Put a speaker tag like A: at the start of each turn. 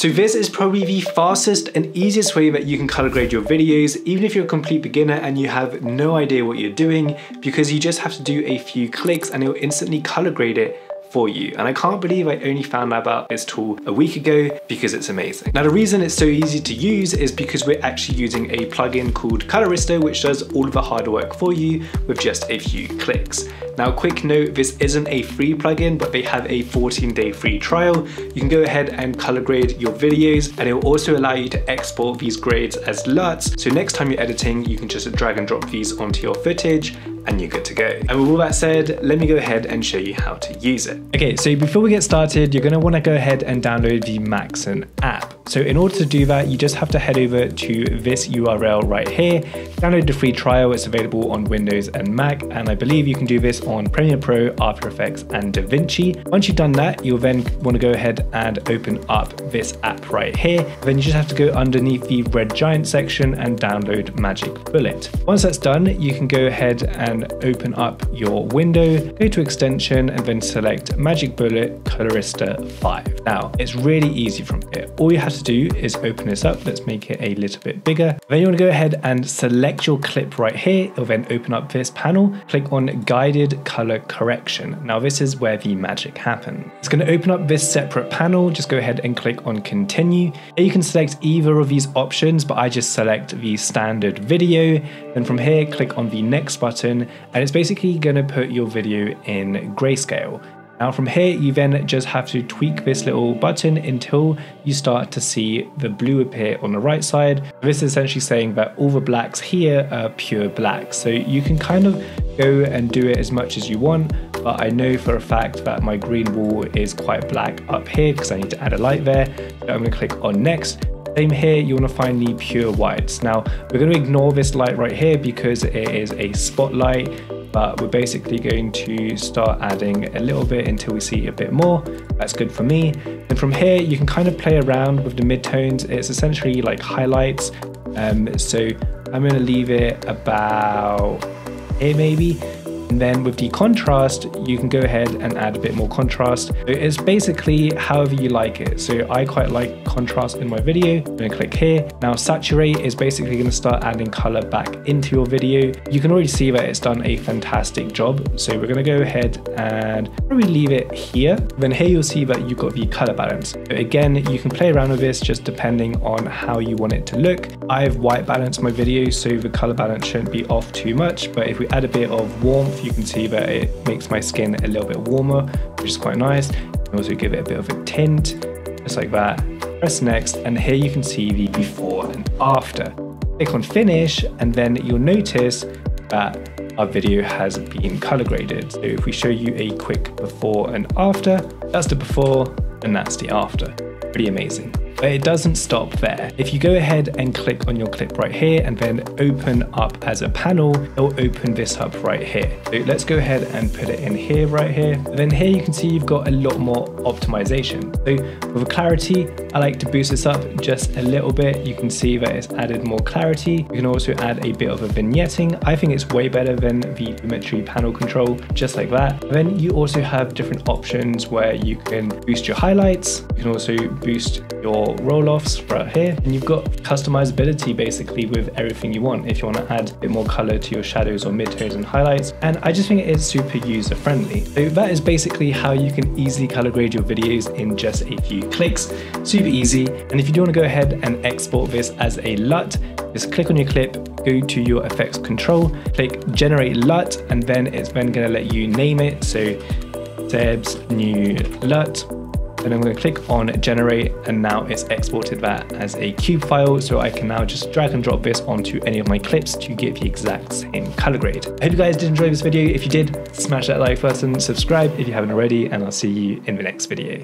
A: So this is probably the fastest and easiest way that you can color grade your videos, even if you're a complete beginner and you have no idea what you're doing, because you just have to do a few clicks and it will instantly color grade it for you. And I can't believe I only found out about this tool a week ago because it's amazing. Now the reason it's so easy to use is because we're actually using a plugin called Colorista which does all of the hard work for you with just a few clicks. Now quick note, this isn't a free plugin but they have a 14 day free trial. You can go ahead and color grade your videos and it will also allow you to export these grades as LUTs. So next time you're editing you can just drag and drop these onto your footage and you're good to go. And with all that said, let me go ahead and show you how to use it. Okay, so before we get started, you're gonna wanna go ahead and download the Maxon app. So in order to do that, you just have to head over to this URL right here, download the free trial, it's available on Windows and Mac, and I believe you can do this on Premiere Pro, After Effects, and DaVinci. Once you've done that, you'll then wanna go ahead and open up this app right here. Then you just have to go underneath the red giant section and download Magic Bullet. Once that's done, you can go ahead and open up your window, go to extension and then select Magic Bullet Colorista 5. Now, it's really easy from here. All you have to do is open this up. Let's make it a little bit bigger. Then you want to go ahead and select your clip right here. It'll then open up this panel. Click on Guided Color Correction. Now, this is where the magic happens. It's going to open up this separate panel. Just go ahead and click on Continue. Here you can select either of these options, but I just select the standard video. Then from here, click on the next button and it's basically going to put your video in grayscale. Now from here, you then just have to tweak this little button until you start to see the blue appear on the right side. This is essentially saying that all the blacks here are pure black. So you can kind of go and do it as much as you want, but I know for a fact that my green wall is quite black up here because I need to add a light there. So I'm gonna click on next same here, you want to find the pure whites. Now, we're going to ignore this light right here because it is a spotlight, but we're basically going to start adding a little bit until we see a bit more. That's good for me. And from here, you can kind of play around with the midtones. It's essentially like highlights. Um, so I'm going to leave it about here maybe. And then with the contrast, you can go ahead and add a bit more contrast. It's basically however you like it. So I quite like contrast in my video. I'm gonna click here. Now saturate is basically gonna start adding color back into your video. You can already see that it's done a fantastic job. So we're gonna go ahead and probably leave it here. Then here you'll see that you've got the color balance. So again, you can play around with this just depending on how you want it to look. I've white balanced my video so the color balance shouldn't be off too much. But if we add a bit of warmth you can see that it makes my skin a little bit warmer, which is quite nice. And also give it a bit of a tint, just like that. Press next, and here you can see the before and after. Click on finish, and then you'll notice that our video has been color graded. So if we show you a quick before and after, that's the before and that's the after. Pretty amazing. But it doesn't stop there. If you go ahead and click on your clip right here and then open up as a panel, it'll open this up right here. So let's go ahead and put it in here right here. Then here you can see you've got a lot more optimization. So with clarity, I like to boost this up just a little bit. You can see that it's added more clarity. You can also add a bit of a vignetting. I think it's way better than the Lumetri panel control, just like that. Then you also have different options where you can boost your highlights. You can also boost your roll-offs right here and you've got customizability basically with everything you want if you want to add a bit more color to your shadows or midtones and highlights and I just think it is super user friendly. So that is basically how you can easily color grade your videos in just a few clicks. Super easy and if you do want to go ahead and export this as a LUT just click on your clip, go to your effects control, click generate LUT and then it's then going to let you name it. So Seb's new LUT then I'm going to click on generate and now it's exported that as a cube file so I can now just drag and drop this onto any of my clips to get the exact same color grade. I hope you guys did enjoy this video. If you did, smash that like button, subscribe if you haven't already, and I'll see you in the next video.